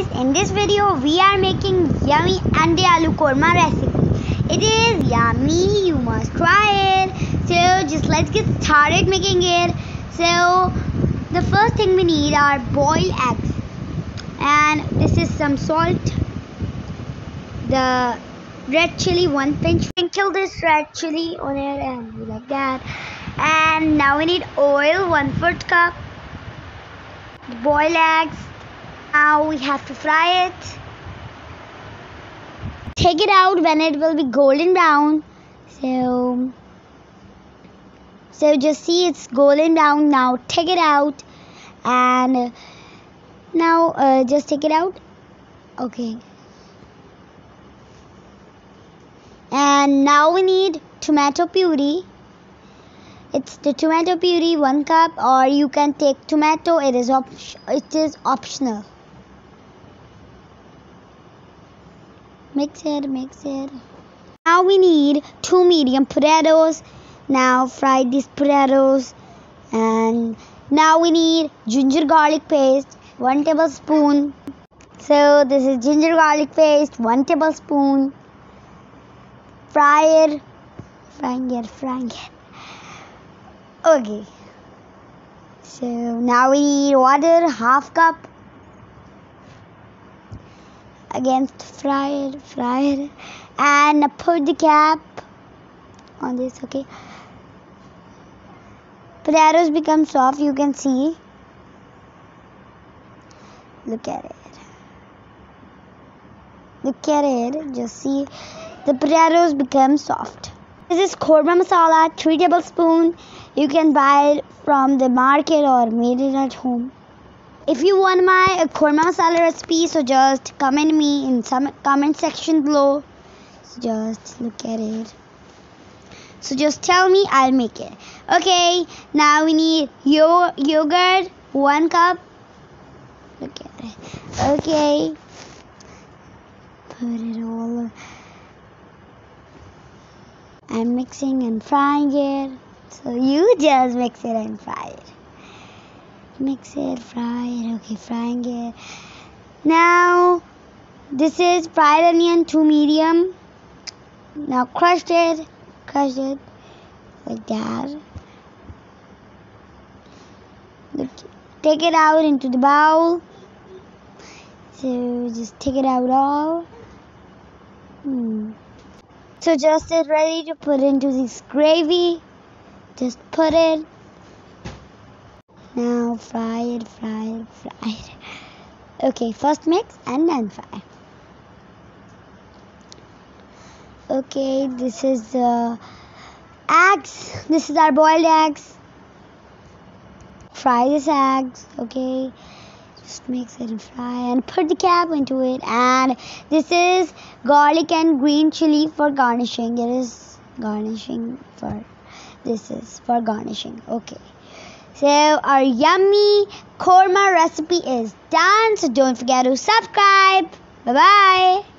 guys in this video we are making yummy ande aloo korma recipe. It is yummy you must try it. So just let's get started making it. So the first thing we need are boiled eggs. And this is some salt. The red chili one pinch. Sprinkle this red chili on it and like that. And now we need oil one fourth cup. Boiled eggs now we have to fry it. Take it out when it will be golden brown. So so just see it's golden brown. Now take it out. And now uh, just take it out. Okay. And now we need tomato puree. It's the tomato puree one cup or you can take tomato. It is op- it is optional mix it mix it. Now we need two medium potatoes. Now fry these potatoes. And now we need ginger garlic paste one tablespoon. So this is ginger garlic paste one tablespoon. Fry it. Frying it frying it. Okay. So now we need water half cup again fry it fry it and put the cap on this okay? The potatoes become soft you can see. Look at it. Look at it just see. The potatoes become soft. This is korma masala 3 tablespoon. You can buy it from the market or made it at home if you want my korma masala recipe so just comment me in some comment section below. So just look at it. So just tell me i'll make it. Okay now we need yo- yogurt one cup. Look at it. Okay. Put it all i'm mixing and frying it. So you just mix it and fry it mix it, fry it, okay, frying it. Now, this is fried onion, two medium. Now, crushed it, crush it like that. Take it out into the bowl. So, just take it out all. Hmm. So, just it ready to put into this gravy. Just put it now fry it, fry it, fry it. Okay, first mix and then fry. Okay, this is the eggs. This is our boiled eggs. Fry this eggs, okay. Just mix it and fry and put the cap into it. And this is garlic and green chili for garnishing. It is garnishing for this is for garnishing. Okay. So our yummy korma recipe is done. So don't forget to subscribe. Bye bye.